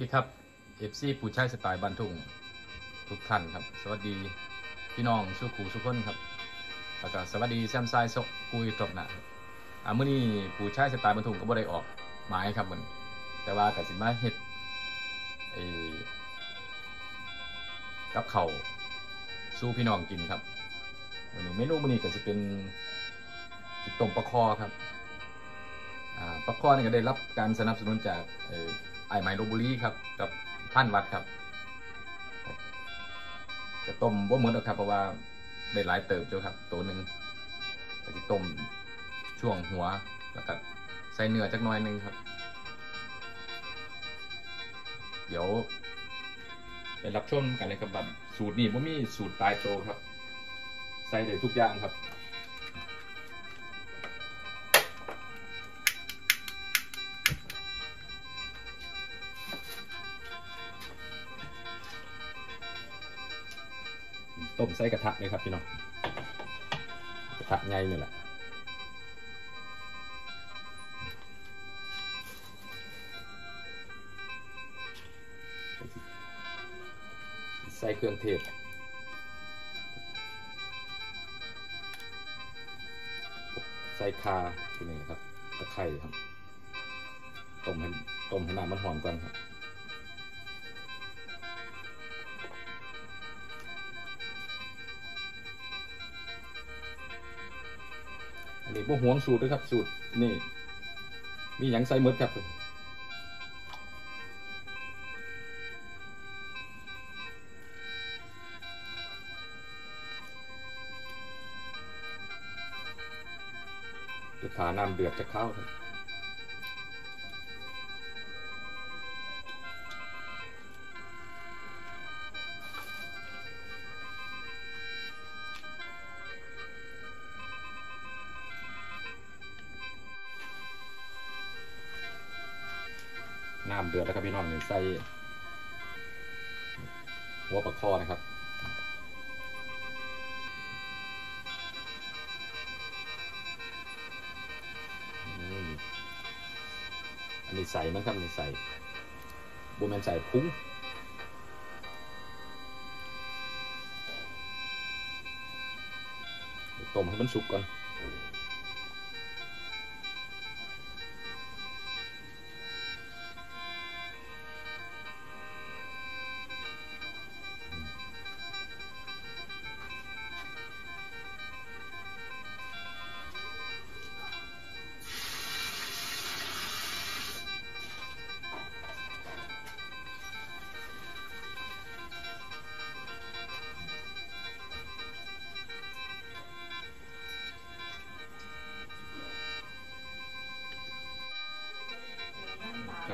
ดีครับเอฟซีผู้ชายสไตล์บันทุ่งทุกท่านครับ สวัสดีพี่น้องสุขูสุขคนครับแล้วก็สวัสดีแซมไซายซกุยตบนะอ่ามื่อนี้ผู้ชายสไตล์บันทุ่งก็บ่ได้ออกหมายครับมันแต่ว่ากับสิมาเฮ็ดไอ้กับเขาสู้พี่น้องกินครับวันนี้เมนูมื่อนี้ก็จะเป็นจิต้มปลาคอครับอ่าปลาคอนี่ก็ได้รับการสนับสนุนจากเออ ไอไมโลบุรีครับ กับท่านวัดครับจะต้มบ่าเหมือนกครับเพราะว่าได้หลายเติบเจ้าครับ ตัวหนึ่งก็จะต้มช่วงหัวแล้วก็ใส่เนื้อจักน้อยหนึ่งครับ เดี๋ยวไปรับชมกันเลยครับแบบสูตรนี้ผมมีสูตรตายตัวครับ ใส่ได้ทุกอย่างครับ ต้มใส่กระทะเลยครับพี่น้องกระทะไงนี่แหละใส่เครื่องเทศใส่คาตัวนี้ครับตะไคร้ครับต้มให้ต้มให้น้ำมันหอมก่อนครับ นนี้พวกหวงสูตรด้วยครับ สูตรนี่ มีหยังใส่หมดครับจะทาน้ำเดือดจะเข้าครับ น้ำเดือดแล้วครับพี่น้องนี่ใส่หัวปลาคอนะครับอันนี้ใส่มันครับนนี้ใส่บูแมนใส่พุ้งต้มให้มันสุกก่อน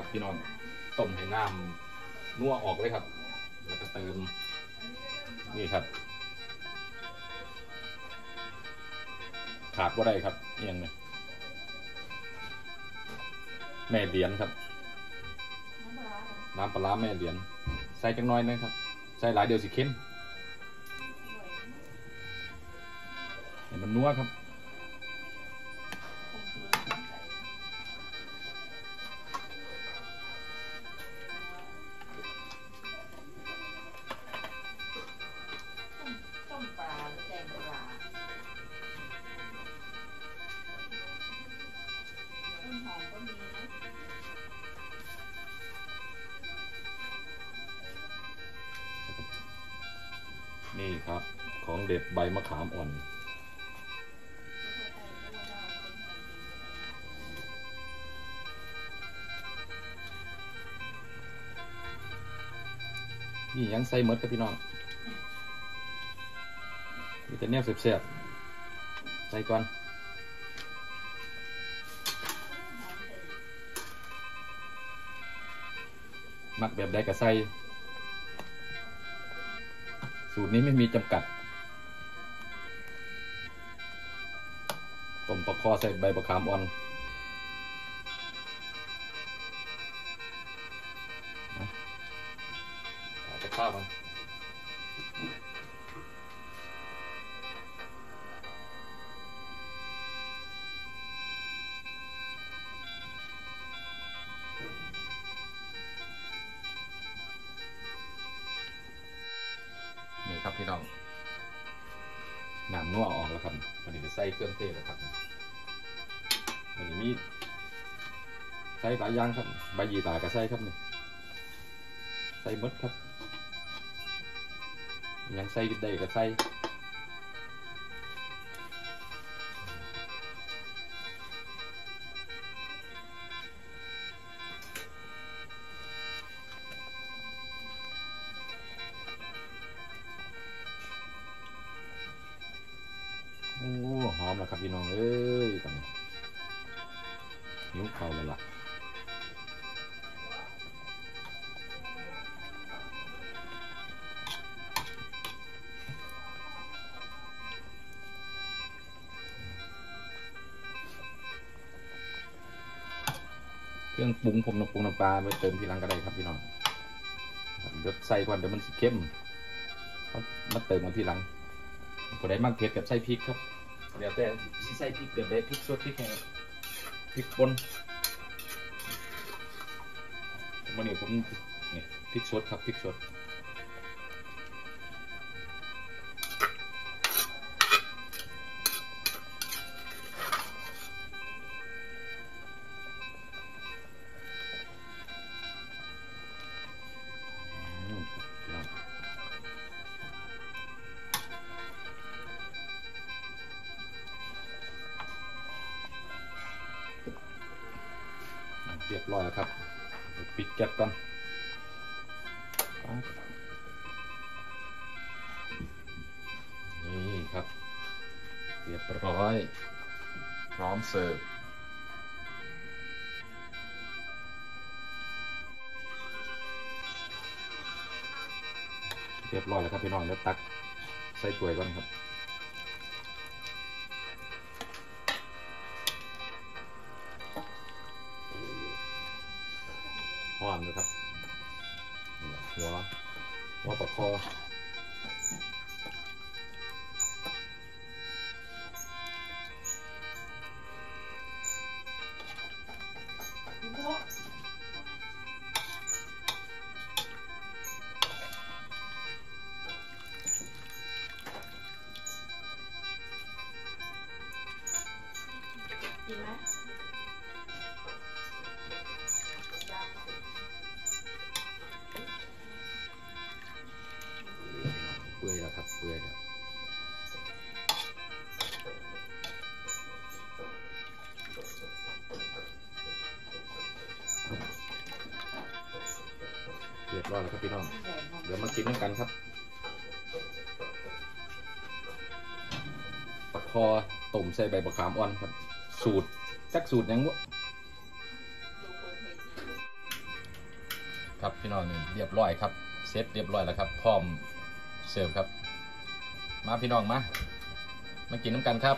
ครับพี่น้องต้มให้น้ำนัวออกเลยครับ แล้วก็เติมนี่ครับ ขาดว่าได้ครับเอียงเลยแม่เหรียญครับ น้ำปลาร้าแม่เหรียญใส่จังน้อยนะครับ ใส่หลายเดียวสิเข้มให้มันนัวครับ นี่ครับของเด็ดใบมะขามอ่อน นี่ยังใส่หมดครับพี่น้องมีแต่เนี้ยเสียบๆใส่ก่อนมักแบบใดก็ใส่ สูตรนี้ไม่มีจำกัด ต้มปลาคอใส่ใบมะคามอ่อนจะข้าวมัน นัวออกแล้วครับวันนี้ก็ใส่เครื่องเทศแล้วครับวันนี้มีใส่หลายอย่างครับใบยีตาก็ใส่ครับนี่ใส่มดครับ ยังใส่ได้ก็ใส่ มแล้วครับพี่น้องเอ้ยตอนนี้หิวเข่าวแล้วล่ะเครื่องปรุงผมน้ำปรุงน้ำปลาไว้เติมทีหลังก็ได้ครับพี่น้องครับเดี๋ยวใส่ก่อนเดี๋ยวมันสิเข้มเอามาเติมมาทีหลังก็ได้มากเผ็ดกับใส่พริกครับ เดี๋ยวแต่สิใส่พริกเดี๋ยวได้พริกสดพริกแห้งพริกป่นวันนี้ผมนี่พริกสดครับพริกสด รียบร้อยแล้วครับ ปิดแก๊สก่อนนี่ครับ เรียบร้อย พร้อมเสิร์ฟเรียบร้อยแล้วครับพี่น้องแล้วตักใส่ถ้วยก่อนครับ ห้อมนะครับหัวหัวปลาคอเบร้อยแล้วครับพี่น้อง เดี๋ยวมากินด้วยกันครับปลาคอต้มใส่ใบมะขามอ่อนครับ สูตรจักสูตรหยังวะครับพี่น้องนี่เรียบร้อยครับเซตเรียบร้อยแล้วครับ พร้อมเสิร์ฟครับ มาพี่น้องมามากินน้ำกันครับ